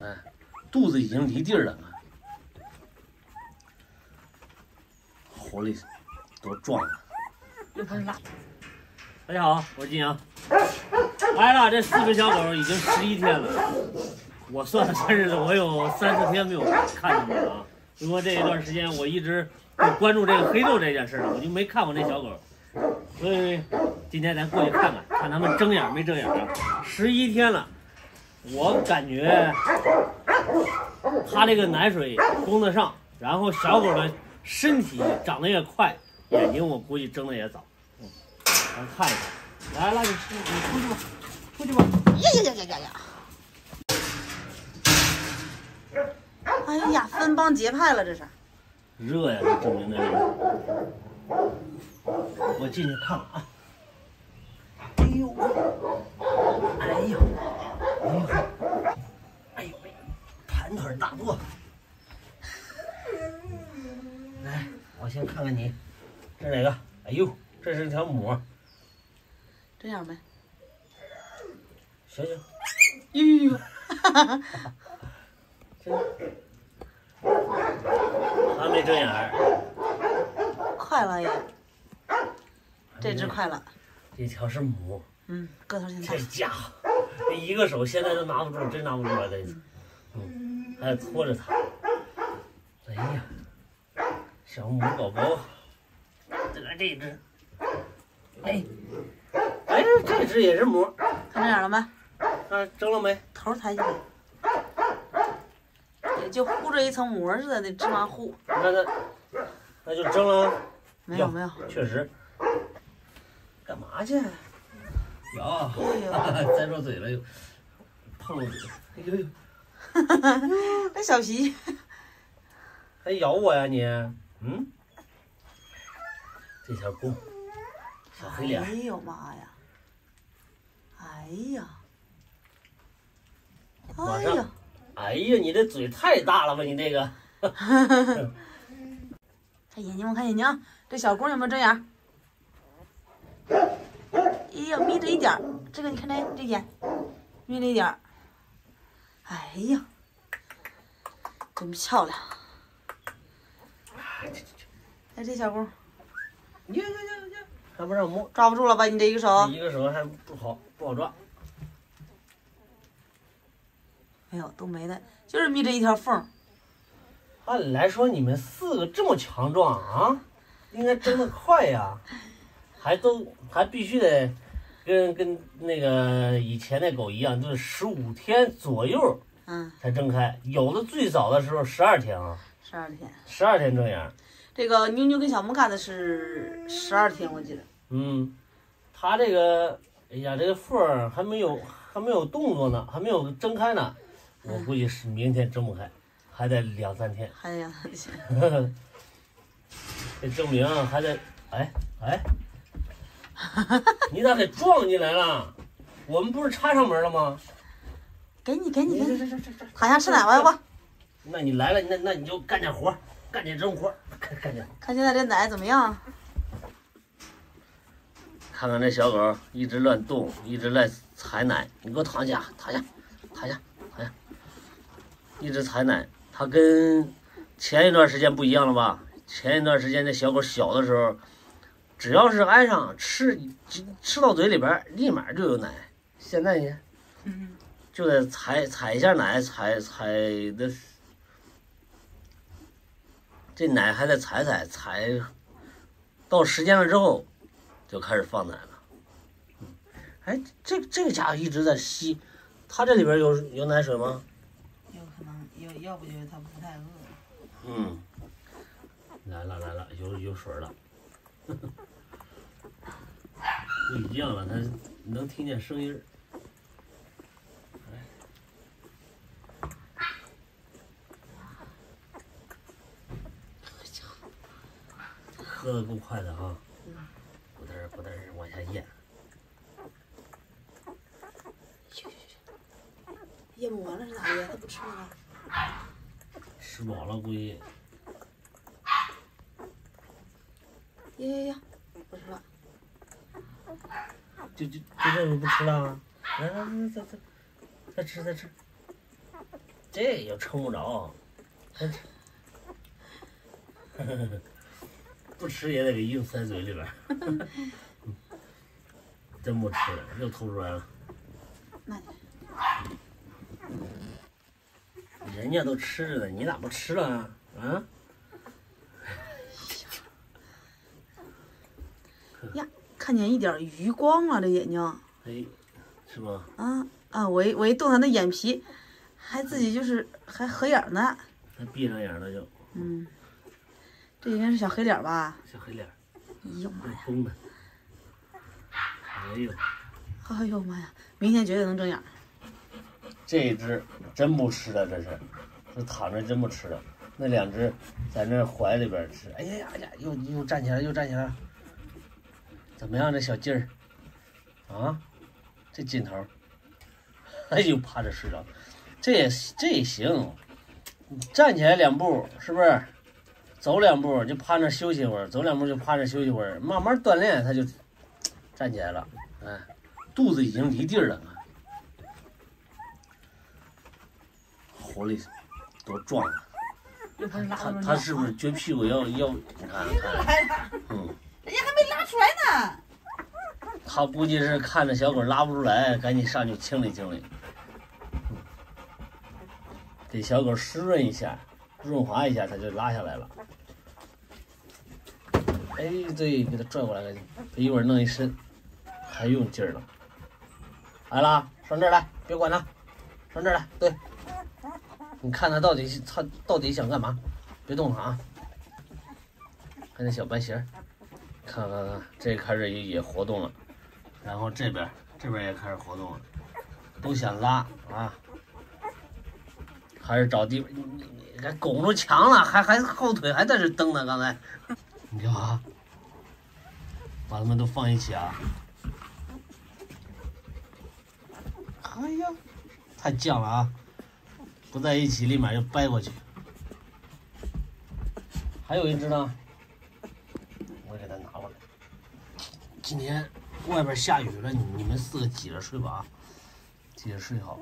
哎，肚子已经离地儿了，活力多壮啊！又开始拉。大家好，我是金阳。来了，这四只小狗已经十一天了。我算了算日子，我有三四天没有看它们了啊。因为这一段时间我一直就关注这个黑豆这件事儿，我就没看过这小狗。所以今天咱过去看看，看它们睁眼没睁眼啊？十一天了，我感觉它这个奶水供得上，然后小狗的身体长得也快，眼睛我估计睁得也早。嗯，咱看一下。来那，你出你出去吧，出去吧。呀呀呀呀呀呀！哎呀，分帮结派了，这是。热呀，这证明的热。我进去看看啊。哎呦，哎呦，哎呦，坐。来，我先看看你，这是哪个？哎呦，这是条母。这样呗？行行。呦呦呦！哈哈哈。还没睁眼儿。快了也。这只快了。这条是母。嗯，个头挺大。这家伙，这一个手现在都拿不住，真拿不住了，这。嗯。还得拖着它。哎呀，小母宝宝。再来这只。哎。哎，这只也是母。看这眼了没？看睁了没？头抬起来。也就糊着一层膜似的那芝麻糊。那那，那就睁了。没有没有。确实。干嘛去？咬，噻着嘴了又，碰了嘴。哎呦呦！哈哈，那小皮。还咬我呀你？嗯？这条公，小黑脸。哎呦妈呀！哎呀！哎呀！哎呀，你这嘴太大了吧？你这个。看眼睛，我看眼睛啊！这小公有没有睁眼？哎呀，眯着一点儿，这个你看这这眼，眯着一点儿。哎呀，真漂亮！哎，这小公，呀呀呀呀，还不让摸，抓不住了吧？你这一个手，一个手还不好，不好抓。没有，都没的，就是眯着一条缝。按理来说，你们四个这么强壮啊，应该睁得快呀。还都还必须得跟跟那个以前那狗一样，就是十五天左右，嗯，才睁开。有的最早的时候十二天啊，十二天，十二天睁眼。这个妞妞跟小木干的是十二天，我记得。嗯，它这个，哎呀，这个缝儿还没有还没有动作呢，还没有睁开呢。我估计是明天睁不开，还得两三天。还得两三天。这证明还得，哎哎。你咋给撞进来了？我们不是插上门了吗？给你，给你，给你，躺下吃奶吧，要不？那你来了，那那你就干点活，干点重活，干干点。看现在这奶怎么样？看看这小狗一直乱动，一直在采奶。你给我躺下，躺下，躺下，躺下。一直采奶，它跟前一段时间不一样了吧？前一段时间那小狗小的时候。只要是挨上吃，吃到嘴里边，立马就有奶。现在呢，就得采采一下奶，采采的，这奶还得采采采，到时间了之后，就开始放奶了。哎，这这个家伙一直在吸，他这里边有有奶水吗？有可能，要要不就是他不太饿。嗯，来了来了，有有水了。不一样了，它能听见声音儿。喝的够快的啊！咕噔咕噔往下咽。咽不完了是咋的？它不吃了？吃饱了估计。呀呀呀！不吃了。就就就这么不吃了？来来来，再再再吃再吃。这又撑不着，不吃也得给硬塞嘴里边儿。真不吃了，又吐出来了。那人家都吃着呢，你咋不吃了啊？啊？看见一点余光了，这眼睛哎，是吗？啊啊！我一我一动它那眼皮，还自己就是还合眼呢。还闭上眼了就，嗯，这应该是小黑脸吧？小黑脸儿，哎呦妈呀！红的。哎呦，哎呦妈呀！明天绝对能睁眼。这一只真不吃了，这是，这躺着真不吃了。那两只在那怀里边吃，哎呀呀呀，又又站起来，又站起来了。怎么样，这小劲儿？啊，这劲头儿，哎呦，趴着睡着，这也这也行。站起来两步，是不是？走两步就趴那休息会儿，走两步就趴那休息会儿，慢慢锻炼，他就站起来了。哎，肚子已经离地儿了。活力多壮啊！他他是不是撅屁股要要？你看看，嗯，人家还没拉出来呢。他估计是看着小狗拉不出来，赶紧上去清理清理，给小狗湿润一下，润滑一下，它就拉下来了。哎，对，给它拽过来，赶紧，它一会儿弄一身，还用劲儿了。来啦，上这儿来，别管它，上这儿来，对。你看它到底它到底想干嘛？别动它啊！看那小白鞋儿，看看看，这开始也也活动了，然后这边这边也开始活动了，都想拉啊，还是找地方，你你你还拱住墙了，还还后腿还在这蹬呢，刚才，你看啊，把它们都放一起啊，哎呀，太犟了啊！不在一起，立马就掰过去。还有一只呢，给他拿过来。今天外边下雨了，你你们四个挤着睡吧啊，挤着睡好。